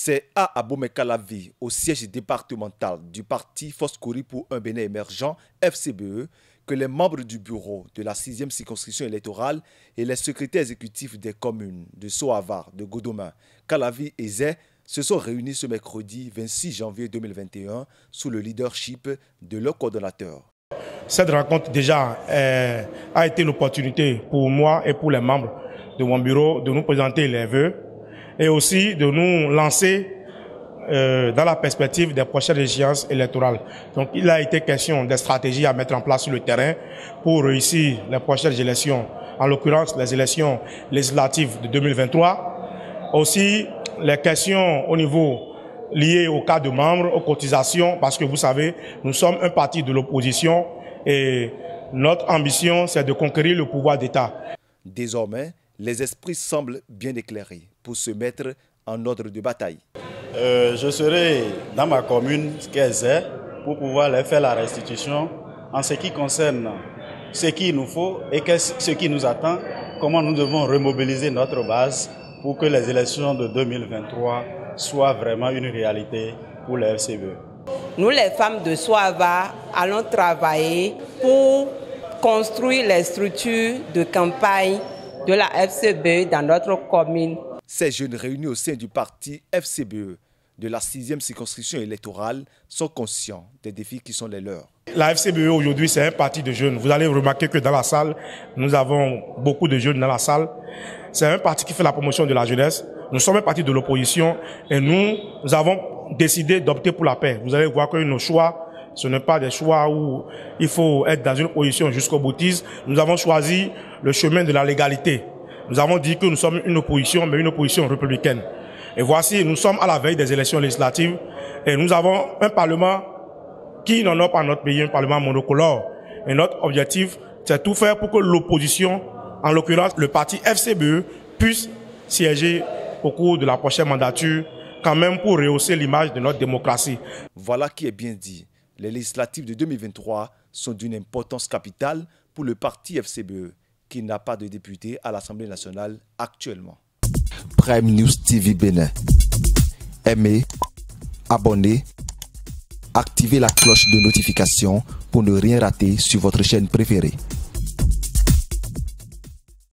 C'est à Abomey-Calavi, au siège départemental du parti Foscori pour un Bénin émergent, FCBE, que les membres du bureau de la 6e circonscription électorale et les secrétaires exécutifs des communes de Soavar, de Godomain, Calavi et Zé se sont réunis ce mercredi 26 janvier 2021 sous le leadership de leur coordonnateur. Cette rencontre déjà euh, a été l'opportunité pour moi et pour les membres de mon bureau de nous présenter les vœux et aussi de nous lancer euh, dans la perspective des prochaines échéances électorales. Donc il a été question des stratégies à mettre en place sur le terrain pour réussir les prochaines élections, en l'occurrence les élections législatives de 2023. Aussi les questions au niveau liées au cas de membres, aux cotisations, parce que vous savez, nous sommes un parti de l'opposition et notre ambition, c'est de conquérir le pouvoir d'État. Désormais, les esprits semblent bien éclairés pour se mettre en ordre de bataille. Euh, je serai dans ma commune, est pour pouvoir leur faire la restitution en ce qui concerne ce qu'il nous faut et ce qui nous attend, comment nous devons remobiliser notre base pour que les élections de 2023 soient vraiment une réalité pour le FCBE. Nous, les femmes de Soava, allons travailler pour construire les structures de campagne de la FCBE dans notre commune. Ces jeunes réunis au sein du parti FCBE de la 6e circonscription électorale sont conscients des défis qui sont les leurs. La FCBE aujourd'hui, c'est un parti de jeunes. Vous allez remarquer que dans la salle, nous avons beaucoup de jeunes dans la salle. C'est un parti qui fait la promotion de la jeunesse. Nous sommes un parti de l'opposition et nous, nous avons décidé d'opter pour la paix. Vous allez voir que nos choix, ce n'est pas des choix où il faut être dans une position jusqu'au boutisme. Nous avons choisi le chemin de la légalité. Nous avons dit que nous sommes une opposition, mais une opposition républicaine. Et voici, nous sommes à la veille des élections législatives et nous avons un Parlement qui n'en a pas notre pays, un Parlement monocolore. Et notre objectif, c'est tout faire pour que l'opposition, en l'occurrence le parti FCBE, puisse siéger au cours de la prochaine mandature, quand même pour rehausser l'image de notre démocratie. Voilà qui est bien dit. Les législatives de 2023 sont d'une importance capitale pour le parti FCBE qui n'a pas de député à l'Assemblée nationale actuellement. Prime News TV Bénin. Aimez, abonnez, activez la cloche de notification pour ne rien rater sur votre chaîne préférée.